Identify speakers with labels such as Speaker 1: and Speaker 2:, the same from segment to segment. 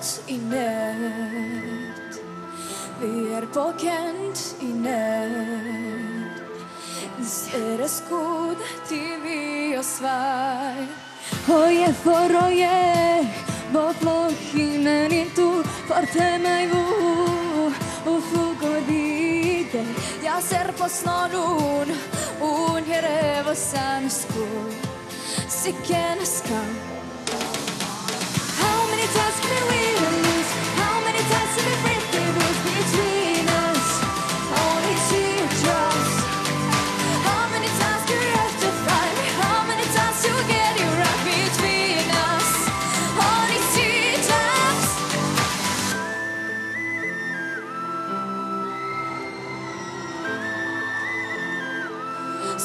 Speaker 1: båt i nöd Vi er på Kent i nöd Ser skod til vi og svær. Og jeg får og jeg På flokkinen i to Fortell meg hvor Hvorfor går vi der Jeg ser på snålen Og her er vår sanne skog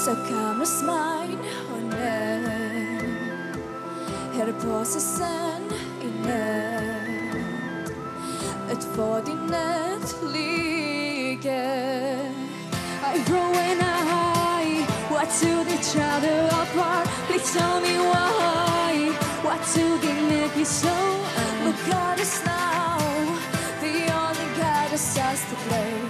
Speaker 1: Så kan du smile og nød Her på send Et for din nød like I grow and I What to each other apart Please tell me why. What to they make me so Look at us now. The only God is us to play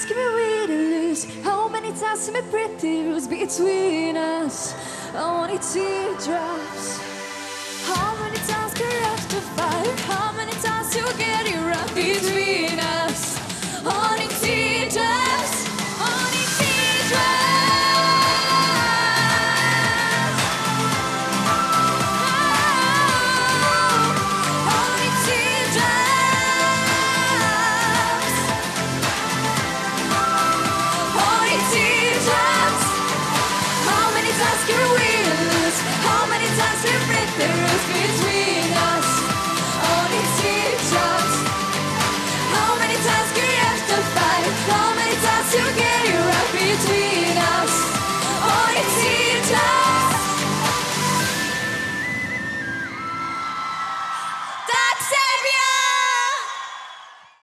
Speaker 1: times can we and lose? How many times we break the rules between us? Only teardrops. How many times can we have to fight? How many times to break the rules between